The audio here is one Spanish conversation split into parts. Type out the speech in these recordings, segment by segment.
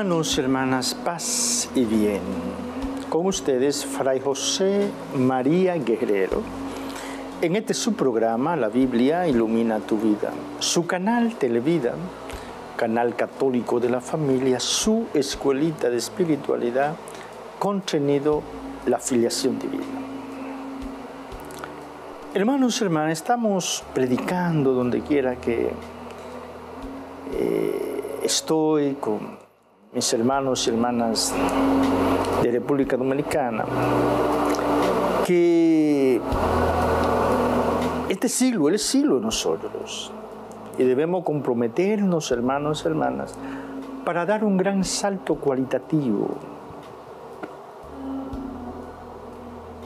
Hermanos, hermanas, paz y bien. Con ustedes, Fray José María Guerrero. En este su programa, La Biblia ilumina tu vida. Su canal Televida, canal católico de la familia, su escuelita de espiritualidad, contenido La filiación divina. Hermanos, hermanas, estamos predicando donde quiera que eh, estoy con mis hermanos y hermanas de República Dominicana, que este siglo es el siglo de nosotros y debemos comprometernos, hermanos y hermanas, para dar un gran salto cualitativo.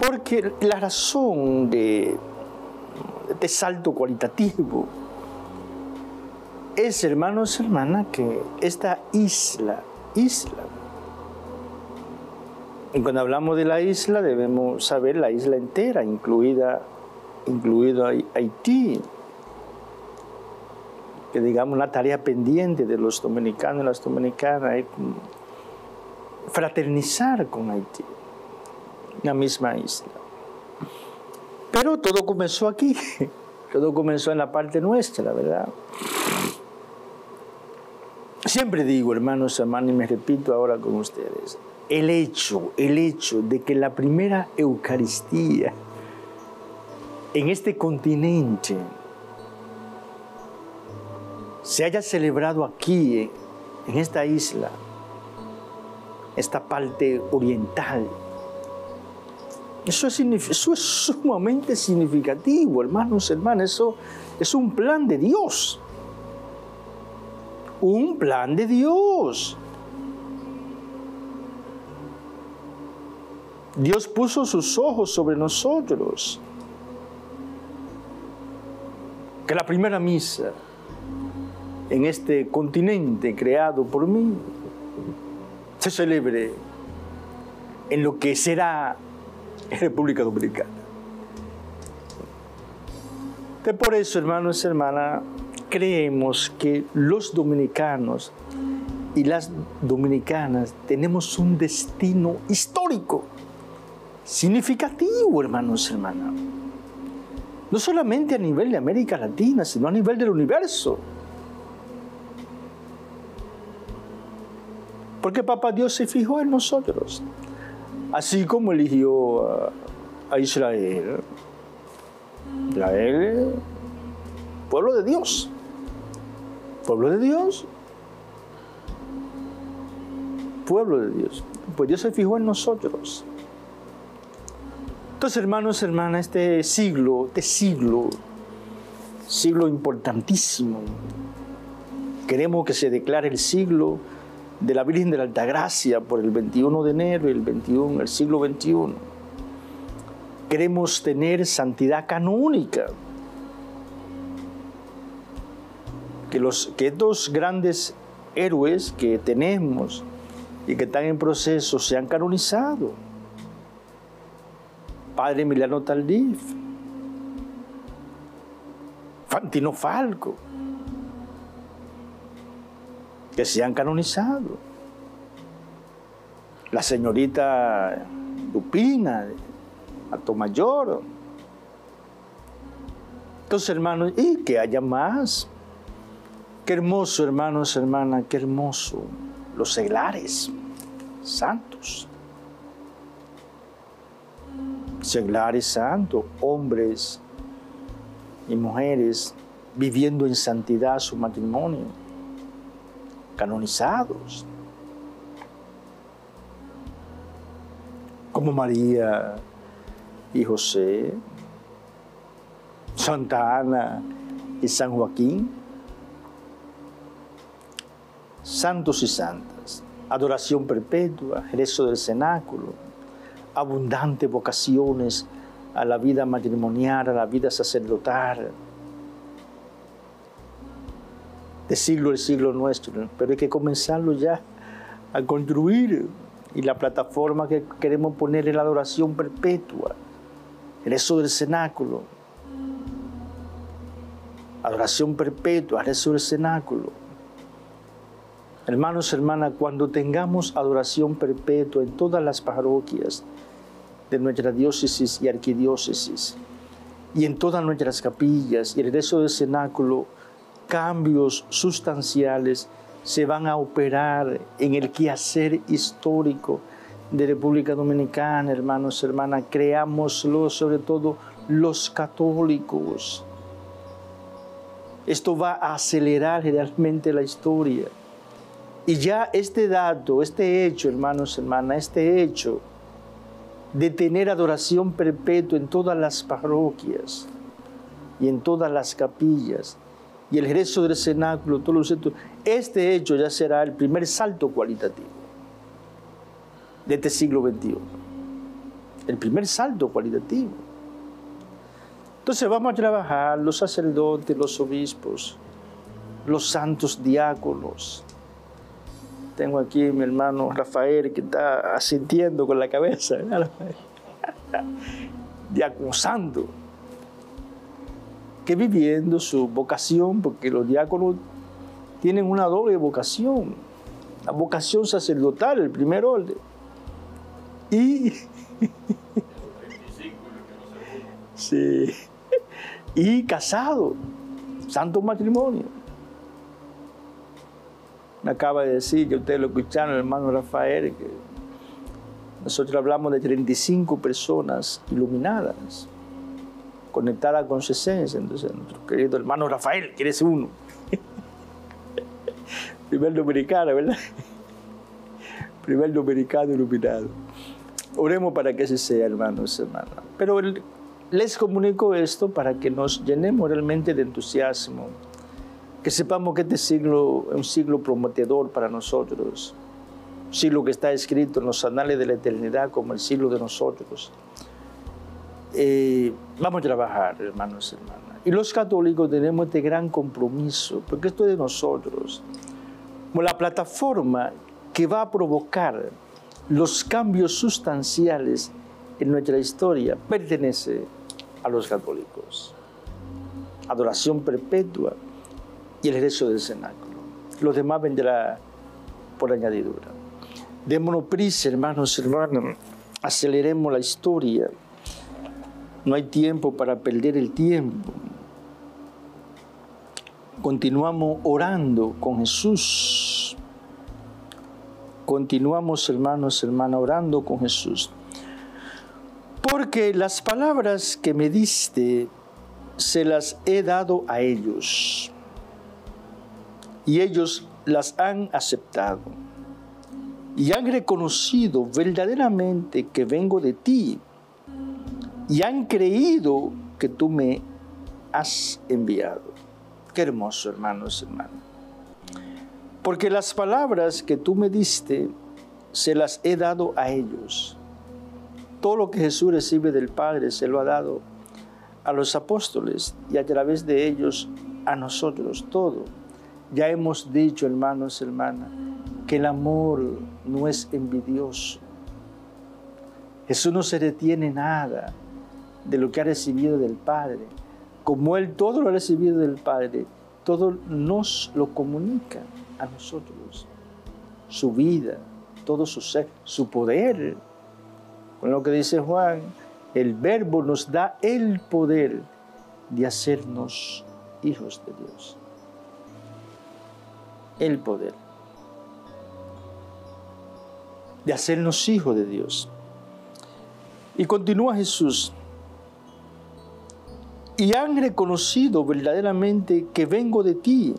Porque la razón de este salto cualitativo es, hermanos y hermanas, que esta isla isla. Y cuando hablamos de la isla debemos saber la isla entera, incluida, incluido Haití, que digamos una tarea pendiente de los dominicanos y las dominicanas es fraternizar con Haití, la misma isla. Pero todo comenzó aquí, todo comenzó en la parte nuestra, ¿verdad? Siempre digo, hermanos, hermanos, y me repito ahora con ustedes, el hecho, el hecho de que la primera Eucaristía en este continente se haya celebrado aquí, en esta isla, esta parte oriental, eso es, eso es sumamente significativo, hermanos, hermanas, eso es un plan de Dios un plan de Dios. Dios puso sus ojos sobre nosotros. Que la primera misa en este continente creado por mí se celebre en lo que será República Dominicana. De por eso, hermanos y hermanas, creemos que los dominicanos y las dominicanas tenemos un destino histórico, significativo, hermanos y hermanas. No solamente a nivel de América Latina, sino a nivel del universo. Porque Papá Dios se fijó en nosotros, así como eligió a Israel. Israel, pueblo de Dios pueblo de Dios. Pueblo de Dios. Pues Dios se fijó en nosotros. Entonces, hermanos, hermanas, este siglo, este siglo, siglo importantísimo, queremos que se declare el siglo de la Virgen de la Altagracia por el 21 de enero, el 21, el siglo 21. Queremos tener santidad canónica que, los, que estos grandes héroes que tenemos y que están en proceso sean canonizados. Padre Emiliano Taldif, Fantino Falco, que sean canonizados. La señorita Lupina, Mayor. Entonces, hermanos, y que haya más Qué hermoso, hermanos, hermanas, qué hermoso. Los seglares santos. Seglares santos, hombres y mujeres viviendo en santidad su matrimonio, canonizados. Como María y José, Santa Ana y San Joaquín santos y santas, adoración perpetua, rezo del cenáculo, abundantes vocaciones a la vida matrimonial, a la vida sacerdotal, de siglo el siglo nuestro, pero hay que comenzarlo ya a construir y la plataforma que queremos poner es la adoración perpetua, el rezo del cenáculo, adoración perpetua, rezo del cenáculo Hermanos, hermanas, cuando tengamos adoración perpetua en todas las parroquias de nuestra diócesis y arquidiócesis, y en todas nuestras capillas y el resto del cenáculo, cambios sustanciales se van a operar en el quehacer histórico de República Dominicana, hermanos, hermanas, creámoslo sobre todo los católicos. Esto va a acelerar realmente la historia. Y ya este dato, este hecho, hermanos, hermanas, este hecho de tener adoración perpetua en todas las parroquias y en todas las capillas y el resto del cenáculo, todos los este hecho ya será el primer salto cualitativo de este siglo XXI. El primer salto cualitativo. Entonces vamos a trabajar los sacerdotes, los obispos, los santos diáconos. Tengo aquí mi hermano Rafael que está asintiendo con la cabeza, diaconando, que viviendo su vocación, porque los diáconos tienen una doble vocación, la vocación sacerdotal, el primer orden, y sí y casado, santo matrimonio. Me acaba de decir que ustedes lo escucharon, el hermano Rafael, que nosotros hablamos de 35 personas iluminadas, conectadas con su esencia. Entonces, nuestro querido hermano Rafael, que eres uno. Primer dominicano, ¿verdad? Primer dominicano iluminado. Oremos para que ese sea, hermanos, hermanas. Pero les comunico esto para que nos llenemos realmente de entusiasmo, que sepamos que este siglo es un siglo prometedor para nosotros, un siglo que está escrito en los anales de la eternidad como el siglo de nosotros. Eh, vamos a trabajar, hermanos y hermanas. Y los católicos tenemos este gran compromiso, porque esto es de nosotros. Como la plataforma que va a provocar los cambios sustanciales en nuestra historia pertenece a los católicos. Adoración perpetua y el resto del cenáculo. Los demás vendrá por añadidura. Démonos prisa, hermanos, hermanos. Aceleremos la historia. No hay tiempo para perder el tiempo. Continuamos orando con Jesús. Continuamos, hermanos, hermanas, orando con Jesús. Porque las palabras que me diste se las he dado a ellos y ellos las han aceptado y han reconocido verdaderamente que vengo de ti y han creído que tú me has enviado. Qué hermoso, hermanos, hermanos. Porque las palabras que tú me diste se las he dado a ellos todo lo que Jesús recibe del Padre se lo ha dado a los apóstoles y a través de ellos a nosotros todo. Ya hemos dicho, hermanos, hermanas, que el amor no es envidioso. Jesús no se detiene nada de lo que ha recibido del Padre. Como Él todo lo ha recibido del Padre, todo nos lo comunica a nosotros. Su vida, todo su ser, su poder, con lo que dice Juan, el verbo nos da el poder de hacernos hijos de Dios. El poder de hacernos hijos de Dios. Y continúa Jesús. Y han reconocido verdaderamente que vengo de ti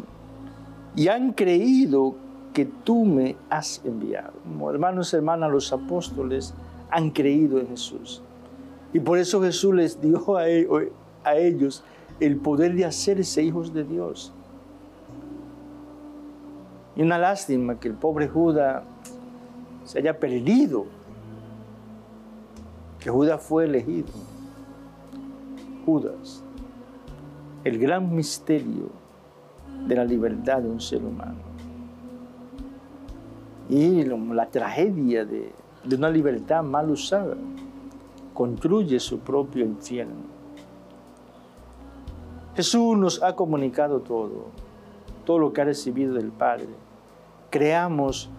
y han creído que tú me has enviado. hermanos y hermanas, los apóstoles han creído en Jesús. Y por eso Jesús les dio a, e, ellos el poder de hacerse hijos de Dios. Y una lástima que el pobre Judas se haya perdido, que Judas fue elegido. Judas, el gran misterio de la libertad de un ser humano. Y la tragedia de, de una libertad mal usada, construye su propio infierno. Jesús nos ha comunicado todo, todo lo que ha recibido del Padre, creamos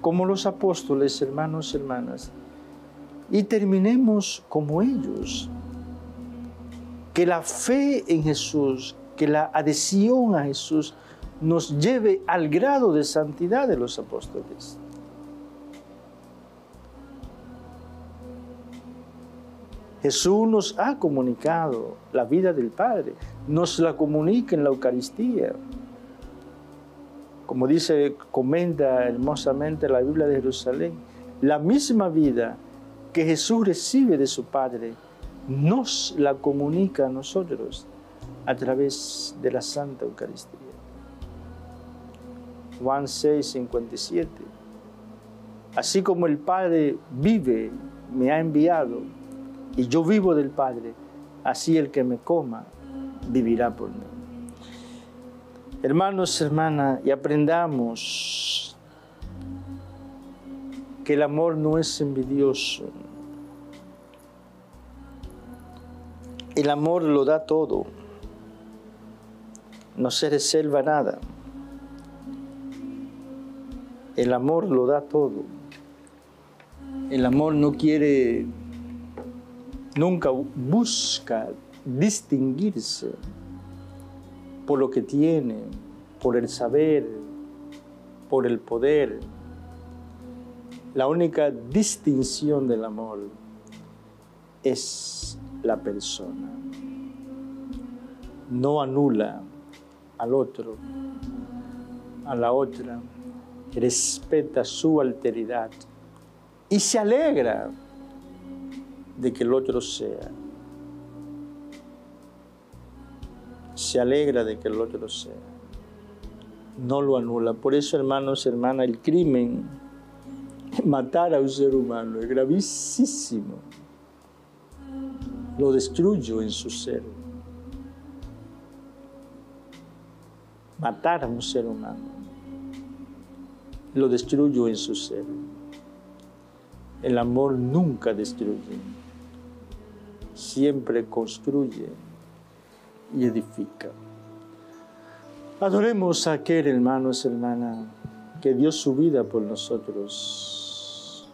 como los apóstoles, hermanos, hermanas, y terminemos como ellos. Que la fe en Jesús, que la adhesión a Jesús nos lleve al grado de santidad de los apóstoles. Jesús nos ha comunicado la vida del Padre, nos la comunica en la Eucaristía. Como dice, comenta hermosamente la Biblia de Jerusalén, la misma vida que Jesús recibe de su Padre, nos la comunica a nosotros a través de la Santa Eucaristía. Juan 6, 57. Así como el Padre vive, me ha enviado, y yo vivo del Padre, así el que me coma vivirá por mí. Hermanos, hermanas, y aprendamos que el amor no es envidioso. El amor lo da todo, no se reserva nada. El amor lo da todo. El amor no quiere nunca busca distinguirse por lo que tiene, por el saber, por el poder. La única distinción del amor es la persona. No anula al otro, a la otra, respeta su alteridad y se alegra de que el otro sea. Se alegra de que el otro sea. No lo anula. Por eso, hermanos, hermanas, el crimen, matar a un ser humano, es gravísimo. Lo destruyo en su ser. Matar a un ser humano, lo destruyo en su ser. El amor nunca destruye siempre construye y edifica. Adoremos a aquel hermanos, hermana, que dio su vida por nosotros,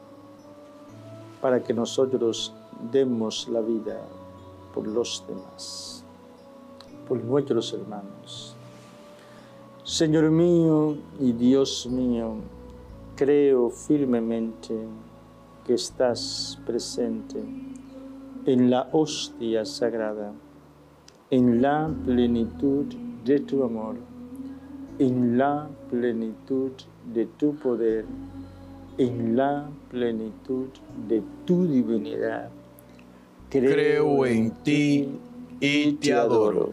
para que nosotros demos la vida por los demás, por nuestros hermanos. Señor mío y Dios mío, creo firmemente que estás presente en la hostia sagrada, en la plenitud de tu amor, en la plenitud de tu poder, en la plenitud de tu divinidad. Creo, en ti y te adoro.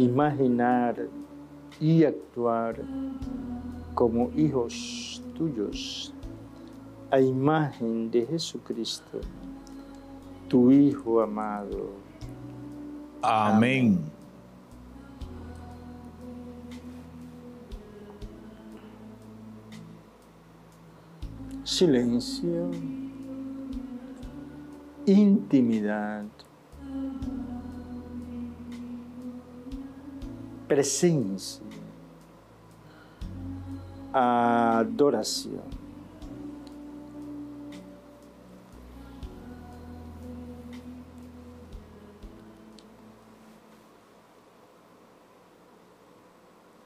imaginar y actuar como hijos tuyos a imagen de Jesucristo, tu Hijo amado. Amén. Silencio, intimidad. Presencia, adoración.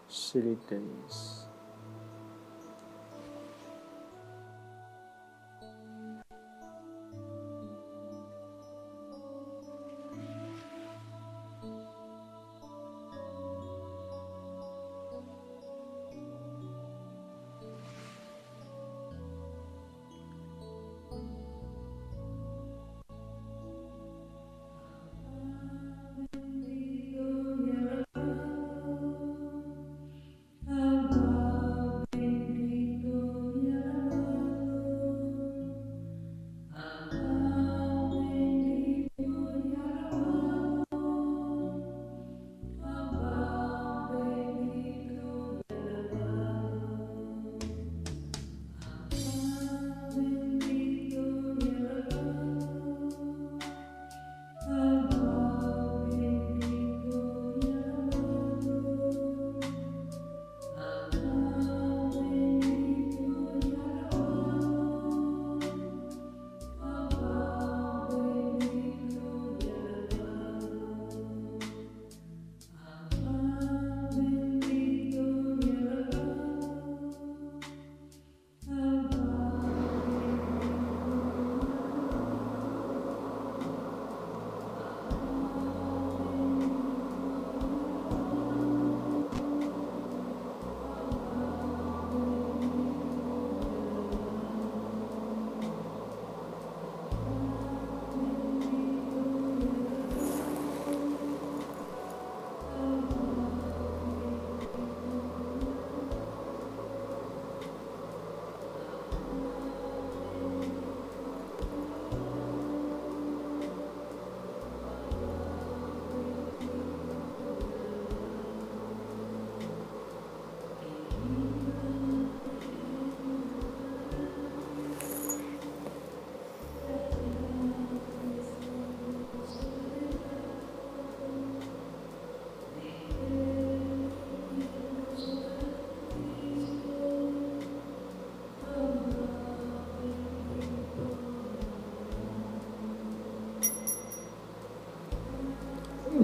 Silencio.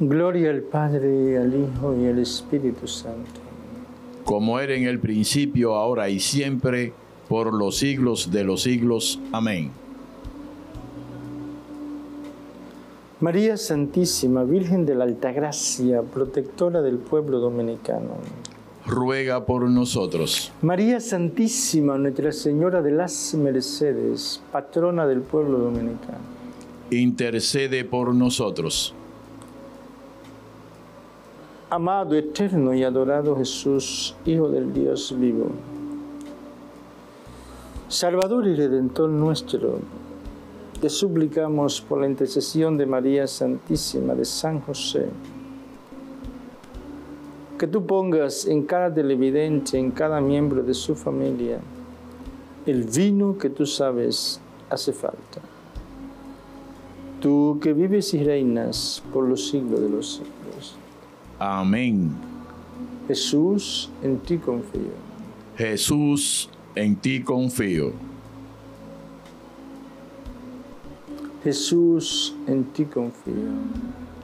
Gloria al Padre, al Hijo y al Espíritu Santo. Como era en el principio, ahora y siempre, por los siglos de los siglos. Amén. María Santísima, Virgen de la Altagracia, protectora del pueblo dominicano. Ruega por nosotros. María Santísima, Nuestra Señora de las Mercedes, patrona del pueblo dominicano. Intercede por nosotros. Amado, eterno y adorado Jesús, Hijo del Dios vivo. Salvador y Redentor nuestro, te suplicamos por la intercesión de María Santísima, de San José, que tú pongas en cada televidente, en cada miembro de su familia, el vino que tú sabes hace falta. Tú que vives y reinas por los siglos de los siglos. Amén. Jesús, en ti confío. Jesús, en ti confío. Jesús, en ti confío.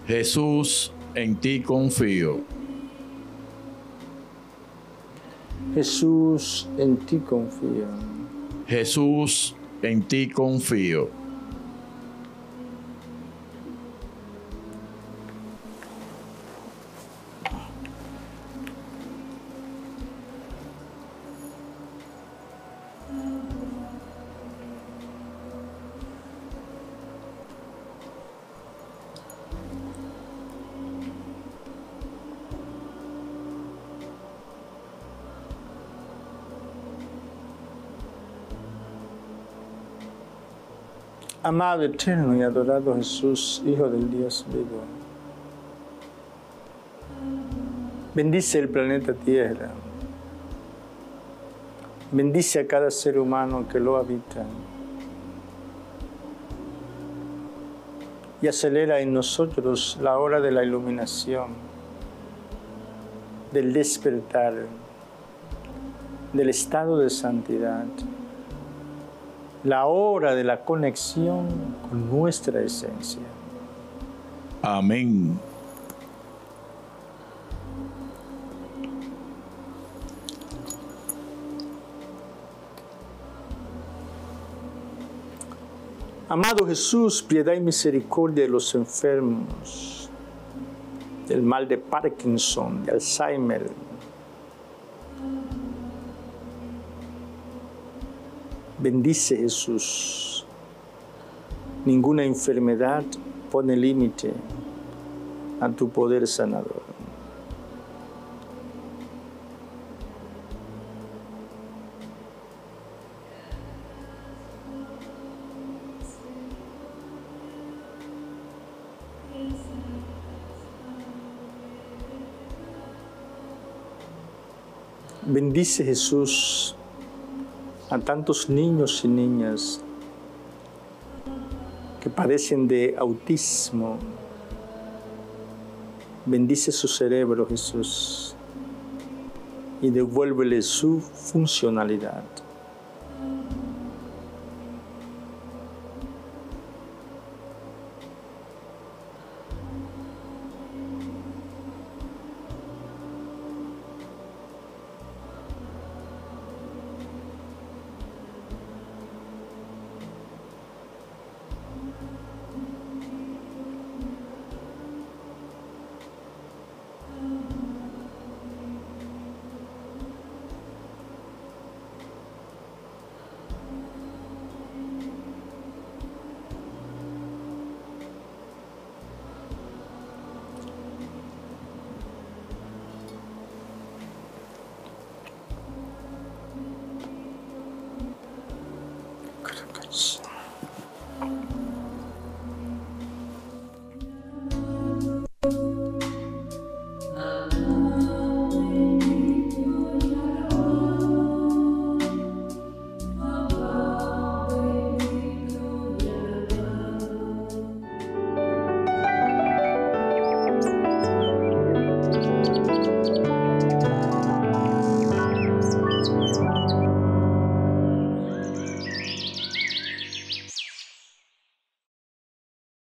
Jesús, en ti confío. Jesús, en ti confío. Jesús, en ti confío. Amado, eterno y adorado Jesús, Hijo del Dios vivo. Bendice el planeta Tierra. Bendice a cada ser humano que lo habita. Y acelera en nosotros la hora de la iluminación, del despertar, del estado de santidad la hora de la conexión con nuestra esencia. Amén. Amado Jesús, piedad y misericordia de los enfermos, del mal de Parkinson, de Alzheimer, Bendice Jesús. Ninguna enfermedad pone límite a tu poder sanador. Bendice Jesús a tantos niños y niñas que padecen de autismo. Bendice su cerebro, Jesús, y devuélvele su funcionalidad. house.